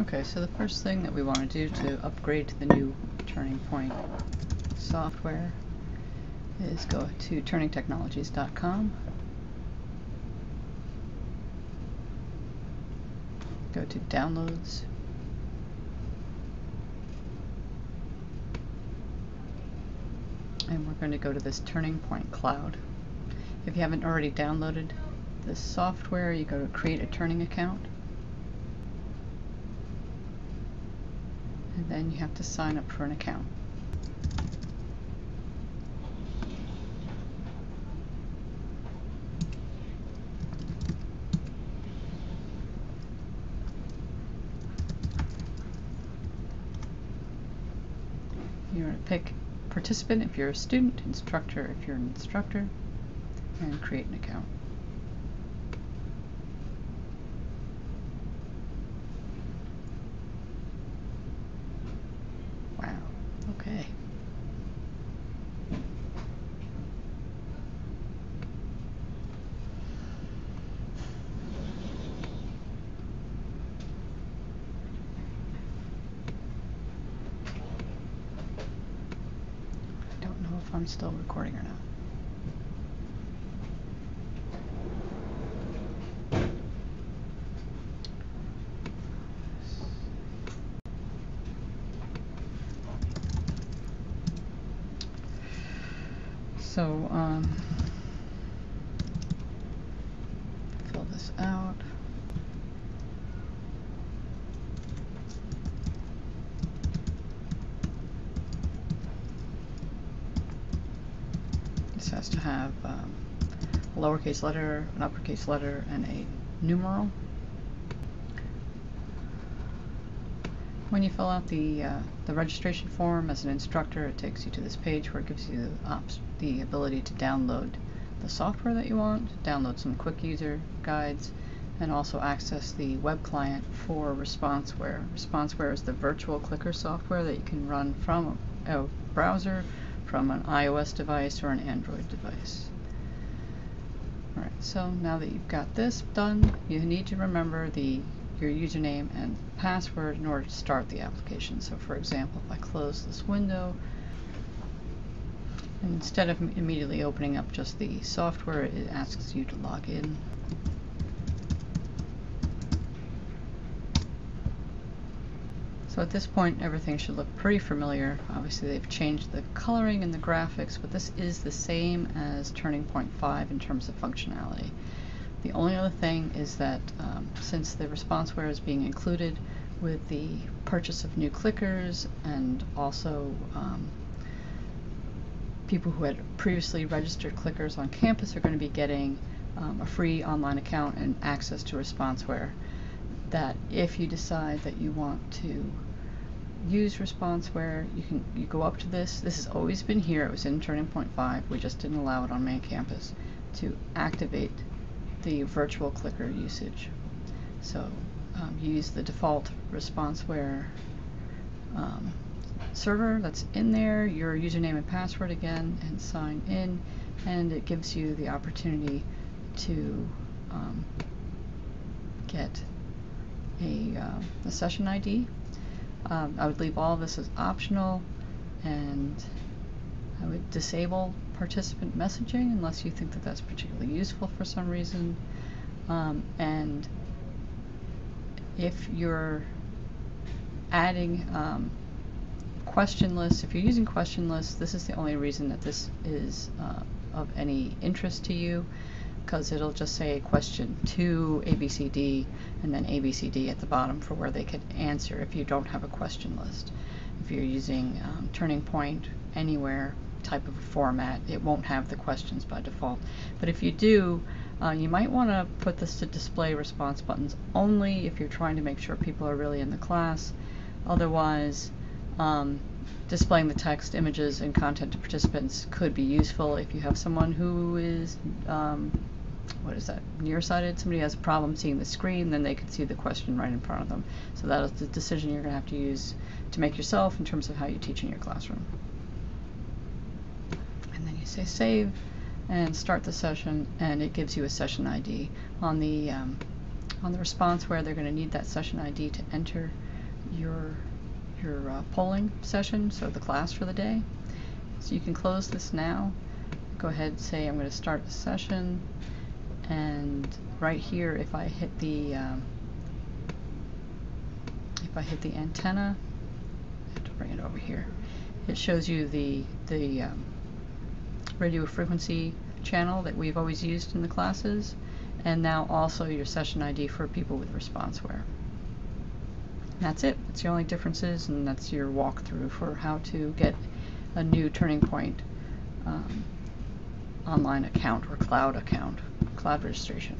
Okay, so the first thing that we want to do to upgrade to the new Turning Point software is go to turningtechnologies.com. Go to Downloads. And we're going to go to this Turning Point Cloud. If you haven't already downloaded this software, you go to Create a Turning Account. Then you have to sign up for an account. You're going to pick participant if you're a student, instructor if you're an instructor, and create an account. Okay. I don't know if I'm still recording or not. So, um, fill this out. This has to have um, a lowercase letter, an uppercase letter, and a numeral. When you fill out the uh, the registration form as an instructor, it takes you to this page where it gives you the, the ability to download the software that you want, download some quick user guides, and also access the web client for ResponseWare. ResponseWare is the virtual clicker software that you can run from a browser, from an iOS device, or an Android device. Alright, so now that you've got this done, you need to remember the your username and password in order to start the application. So for example, if I close this window, instead of immediately opening up just the software, it asks you to log in. So at this point, everything should look pretty familiar. Obviously, they've changed the coloring and the graphics, but this is the same as Turning Point 5 in terms of functionality. The only other thing is that um, since the ResponseWare is being included with the purchase of new clickers and also um, people who had previously registered clickers on campus are going to be getting um, a free online account and access to ResponseWare that if you decide that you want to use ResponseWare, you can you go up to this. This has always been here. It was in Turning Point 5. We just didn't allow it on main campus to activate the virtual clicker usage. So um, use the default ResponseWare um, server that's in there, your username and password again, and sign in, and it gives you the opportunity to um, get a, uh, a, session ID. Um, I would leave all this as optional, and I would disable participant messaging unless you think that that's particularly useful for some reason. Um, and if you're adding um, question lists, if you're using question lists, this is the only reason that this is uh, of any interest to you because it'll just say question to ABCD and then ABCD at the bottom for where they could answer if you don't have a question list. If you're using um, Turning Point anywhere, type of a format, it won't have the questions by default. But if you do, uh, you might want to put this to display response buttons only if you're trying to make sure people are really in the class. Otherwise, um, displaying the text, images, and content to participants could be useful if you have someone who is, um, what is that, nearsighted. Somebody has a problem seeing the screen, then they can see the question right in front of them. So that is the decision you're going to have to use to make yourself in terms of how you teach in your classroom And then you say save and start the session and it gives you a session ID on the um, on the ResponseWare they're going to need that session ID to enter your your uh, polling session, so the class for the day. So you can close this now. Go ahead and say I'm going to start the session, and right here, if I hit the um, if I hit the antenna, I have to bring it over here. It shows you the the um, radio frequency channel that we've always used in the classes, and now also your session ID for people with ResponseWare. That's it. That's the only differences, and that's your walkthrough for how to get a new Turning Point um, online account or cloud account, cloud registration.